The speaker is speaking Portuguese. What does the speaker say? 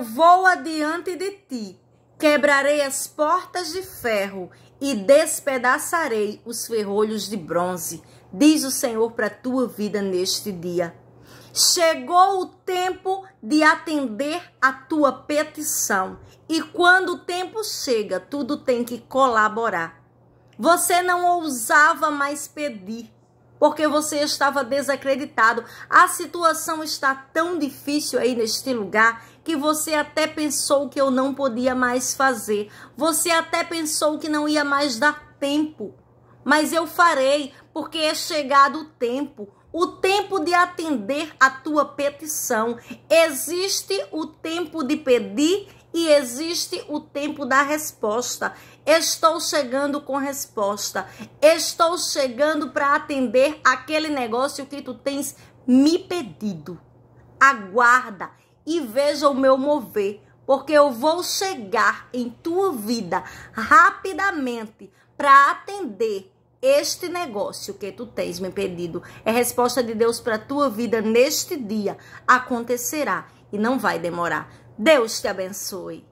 vou adiante de ti, quebrarei as portas de ferro e despedaçarei os ferrolhos de bronze, diz o Senhor para a tua vida neste dia. Chegou o tempo de atender a tua petição. E quando o tempo chega, tudo tem que colaborar. Você não ousava mais pedir, porque você estava desacreditado. A situação está tão difícil aí neste lugar que você até pensou que eu não podia mais fazer. Você até pensou que não ia mais dar tempo. Mas eu farei, porque é chegado o tempo o tempo de atender a tua petição. Existe o tempo de pedir e existe o tempo da resposta. Estou chegando com resposta. Estou chegando para atender aquele negócio que tu tens me pedido. Aguarda e veja o meu mover, porque eu vou chegar em tua vida rapidamente para atender este negócio que tu tens me pedido. É resposta de Deus para tua vida neste dia. Acontecerá e não vai demorar. Deus te abençoe.